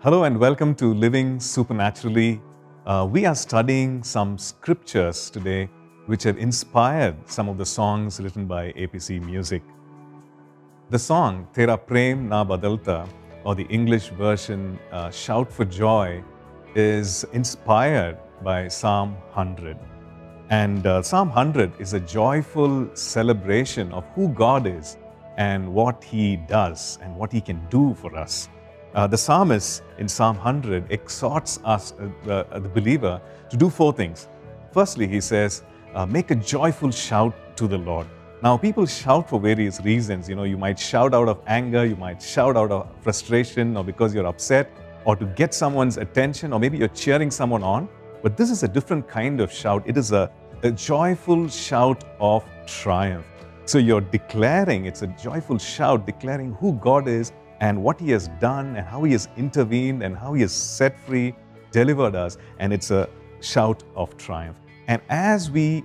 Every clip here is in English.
Hello and welcome to Living Supernaturally. Uh, we are studying some scriptures today which have inspired some of the songs written by APC Music. The song Tera Prem Na Badalta, or the English version uh, Shout for Joy, is inspired by Psalm 100. And uh, Psalm 100 is a joyful celebration of who God is and what He does and what He can do for us. Uh, the psalmist in Psalm 100 exhorts us, uh, uh, the believer, to do four things. Firstly, he says, uh, make a joyful shout to the Lord. Now, people shout for various reasons. You know, you might shout out of anger, you might shout out of frustration, or because you're upset, or to get someone's attention, or maybe you're cheering someone on. But this is a different kind of shout. It is a, a joyful shout of triumph. So you're declaring, it's a joyful shout declaring who God is and what He has done and how He has intervened and how He has set free, delivered us. And it's a shout of triumph. And as we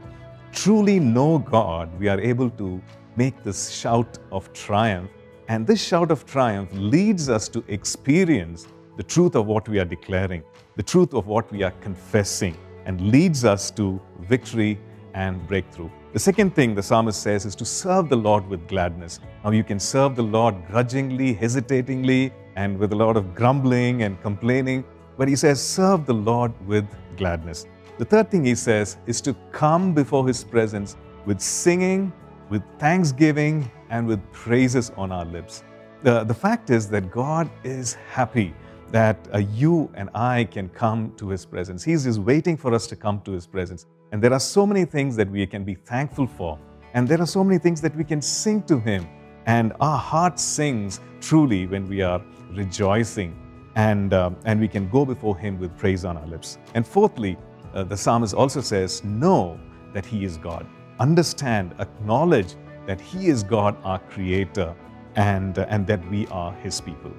truly know God, we are able to make this shout of triumph. And this shout of triumph leads us to experience the truth of what we are declaring, the truth of what we are confessing, and leads us to victory and breakthrough. The second thing the psalmist says is to serve the Lord with gladness. Now, you can serve the Lord grudgingly, hesitatingly, and with a lot of grumbling and complaining, but he says, serve the Lord with gladness. The third thing he says is to come before his presence with singing, with thanksgiving, and with praises on our lips. The, the fact is that God is happy that uh, you and I can come to his presence. He's just waiting for us to come to his presence. And there are so many things that we can be thankful for. And there are so many things that we can sing to Him. And our heart sings truly when we are rejoicing. And, uh, and we can go before Him with praise on our lips. And fourthly, uh, the psalmist also says, Know that He is God. Understand, acknowledge that He is God, our Creator, and, uh, and that we are His people.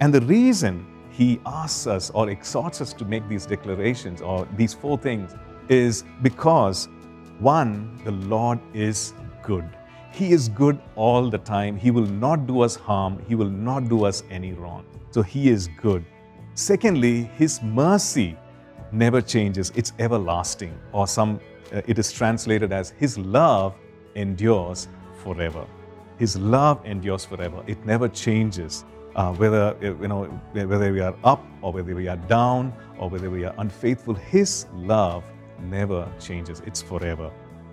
And the reason He asks us or exhorts us to make these declarations or these four things is because one, the Lord is good. He is good all the time. He will not do us harm. He will not do us any wrong. So He is good. Secondly, His mercy never changes. It's everlasting. Or some, uh, it is translated as His love endures forever. His love endures forever. It never changes. Uh, whether you know whether we are up or whether we are down or whether we are unfaithful, His love never changes, it's forever.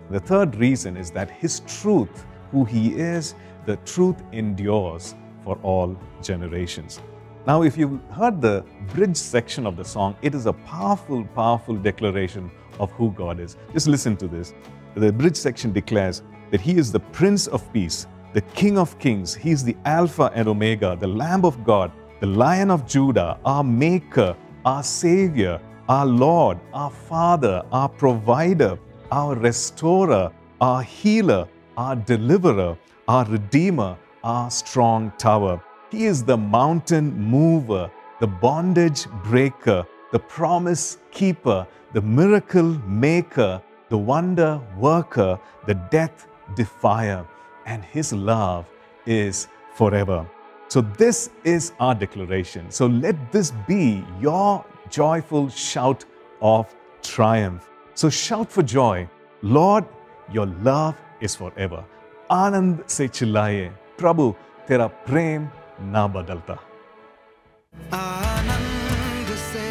The third reason is that His truth, who He is, the truth endures for all generations. Now, if you've heard the bridge section of the song, it is a powerful, powerful declaration of who God is. Just listen to this. The bridge section declares that He is the Prince of Peace, the King of Kings. He is the Alpha and Omega, the Lamb of God, the Lion of Judah, our Maker, our Savior, our Lord, our Father, our Provider, our Restorer, our Healer, our Deliverer, our Redeemer, our strong tower. He is the mountain mover, the bondage breaker, the promise keeper, the miracle maker, the wonder worker, the death defier, and His love is forever. So, this is our declaration. So, let this be your joyful shout of triumph. So shout for joy. Lord, your love is forever. आनंद से चिल्लाए प्रभु तेरा प्रेम ना बदलता आनंद से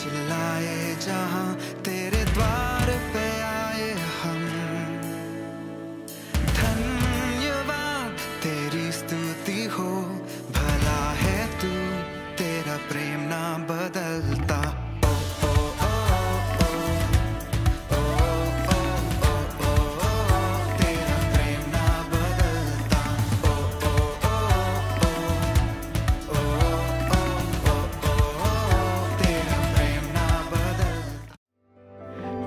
चिल्लाए जहाँ तेरे द्वार पे आए हम धन्यवाद तेरी स्तुति हो भला है तू तेरा प्रेम